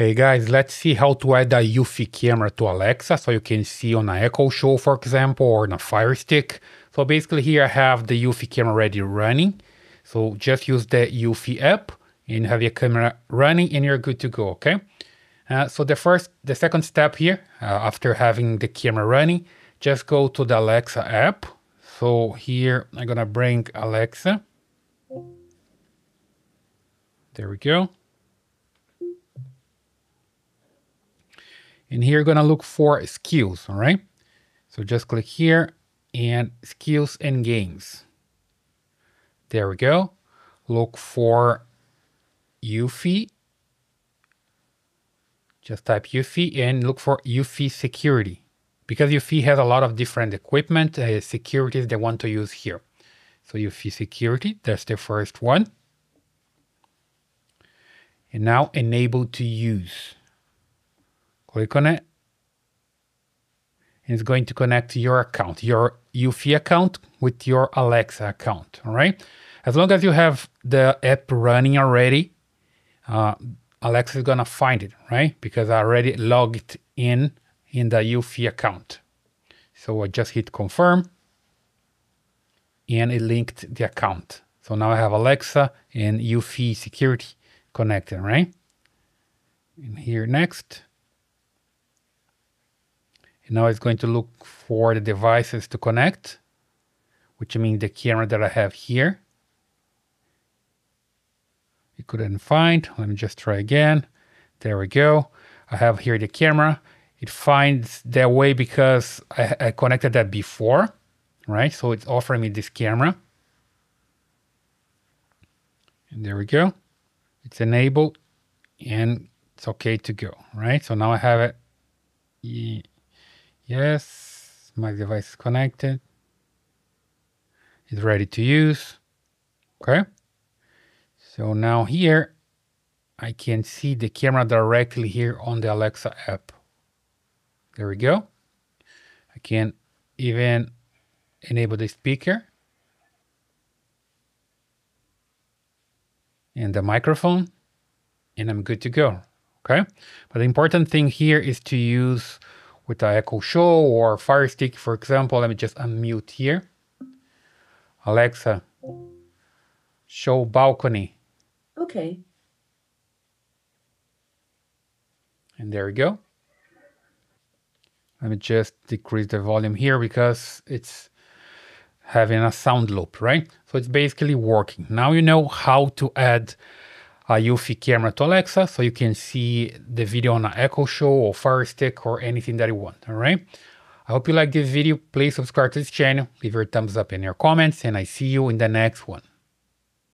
Hey guys, let's see how to add a Eufy camera to Alexa so you can see on an Echo Show, for example, or on a Fire Stick. So basically here I have the Eufy camera already running. So just use the Eufy app and have your camera running and you're good to go, okay? Uh, so the first, the second step here, uh, after having the camera running, just go to the Alexa app. So here I'm gonna bring Alexa. There we go. And here you're gonna look for skills, all right? So just click here and skills and games. There we go. Look for Eufy. Just type Eufy and look for Eufy security. Because Eufy has a lot of different equipment, uh, securities they want to use here. So Eufy security, that's the first one. And now enable to use. Click on it. And it's going to connect your account, your Eufy account with your Alexa account. All right. As long as you have the app running already, uh, Alexa is gonna find it, right? Because I already logged in in the Eufy account. So I just hit confirm and it linked the account. So now I have Alexa and Eufy security connected, right? And here next. And now it's going to look for the devices to connect, which means the camera that I have here. It couldn't find. Let me just try again. There we go. I have here the camera. It finds that way because I, I connected that before, right? So it's offering me this camera. And there we go. It's enabled and it's okay to go, right? So now I have it. Yes, my device is connected. It's ready to use. Okay. So now here, I can see the camera directly here on the Alexa app. There we go. I can even enable the speaker and the microphone and I'm good to go. Okay. But the important thing here is to use with the Echo Show or Fire Stick, for example. Let me just unmute here. Alexa, show balcony. Okay. And there we go. Let me just decrease the volume here because it's having a sound loop, right? So it's basically working. Now you know how to add Uh, a Eufy camera to Alexa so you can see the video on an Echo Show or Fire Stick or anything that you want, all right? I hope you like this video. Please subscribe to this channel, leave your thumbs up in your comments, and I see you in the next one.